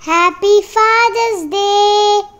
Happy Father's Day.